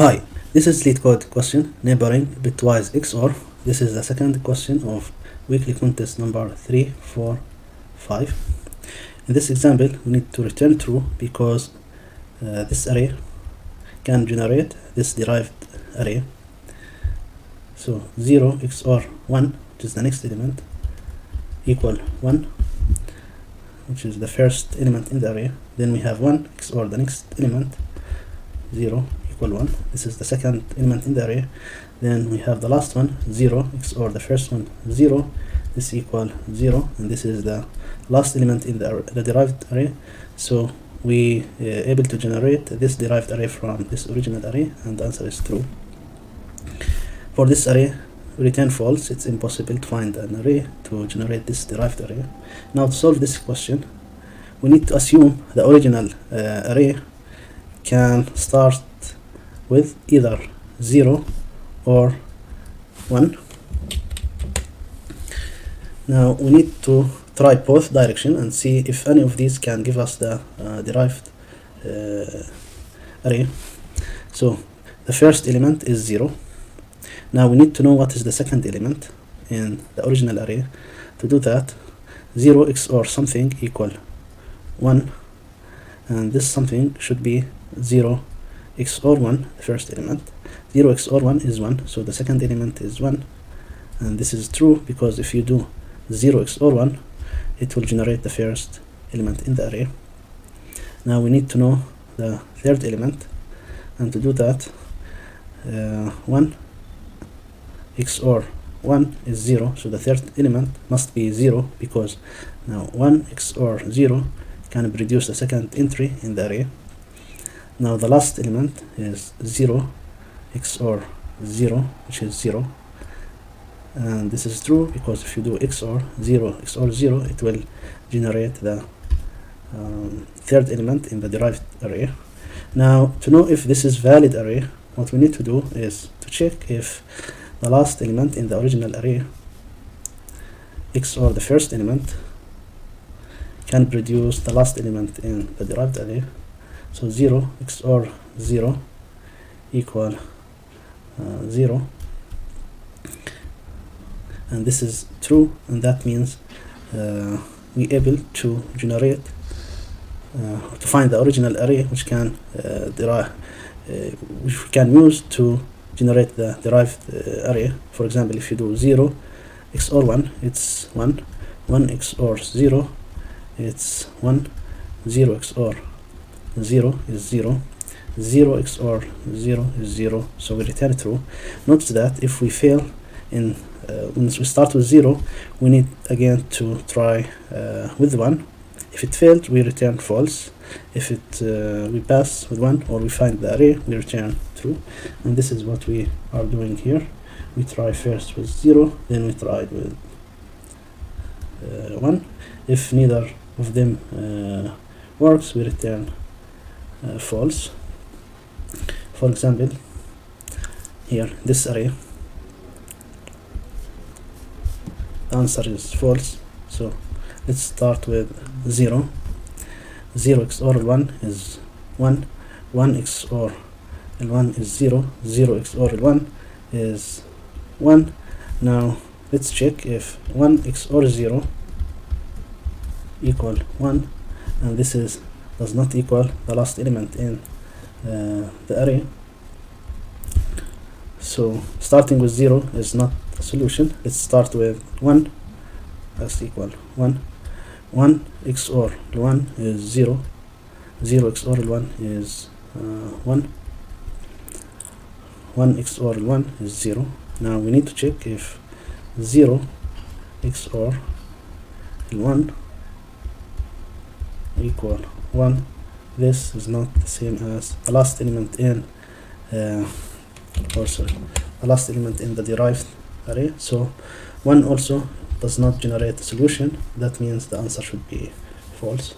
Hi, this is LeetCode question neighboring bitwise XOR. This is the second question of weekly contest number 345. In this example, we need to return true because uh, this array can generate this derived array. So 0 XOR 1, which is the next element, equal 1, which is the first element in the array. Then we have 1 XOR the next element, 0 equal 1 this is the second element in the array. Then we have the last one 0 XOR the first one 0 this equal 0 and this is the last element in the, the derived array. So we uh, able to generate this derived array from this original array and the answer is true. For this array return false. It's impossible to find an array to generate this derived array. Now to solve this question we need to assume the original uh, array can start with either 0 or 1 now we need to try both direction and see if any of these can give us the uh, derived uh, array. So the first element is 0 now we need to know what is the second element in the original array. To do that 0 XOR something equal 1 and this something should be 0 XOR 1 the first element. 0 XOR 1 is 1 so the second element is 1 and this is true because if you do 0 XOR 1 it will generate the first element in the array. Now we need to know the third element. And to do that uh, 1 XOR 1 is 0 so the third element must be 0 because now 1 XOR 0 can produce the second entry in the array now the last element is 0 XOR 0 which is 0 and this is true because if you do XOR 0 XOR 0 it will generate the um, third element in the derived array. Now to know if this is valid array what we need to do is to check if the last element in the original array XOR the first element can produce the last element in the derived array so 0 XOR 0 equal uh, 0 and this is true and that means uh, we able to generate uh, to find the original array which can uh, derive uh, which we can use to generate the derived uh, array. For example if you do 0 XOR 1 it's 1 1 XOR 0 it's 1 0 XOR 0 is 0 0 XOR 0 is 0 so we return true. Notice that if we fail in uh, when we start with 0 we need again to try uh, with 1 if it failed we return false. If it uh, we pass with 1 or we find the array we return true. And this is what we are doing here. We try first with 0 then we try with uh, 1 if neither of them uh, works we return uh, false. For example here this array. Answer is false. So let's start with 0 0 XOR 1 is 1 1 XOR L1 is 0 0 XOR L1 is 1 now let's check if 1 XOR 0 equal 1 and this is does not equal the last element in uh, the array. So starting with 0 is not a solution. Let's start with 1 that's equal 1 1 XOR 1 is 0 0 XOR 1 is uh, 1 1 XOR 1 is 0 now we need to check if 0 XOR 1 equal 1 this is not the same as the last element in uh, or sorry the last element in the derived array. So 1 also does not generate a solution. That means the answer should be false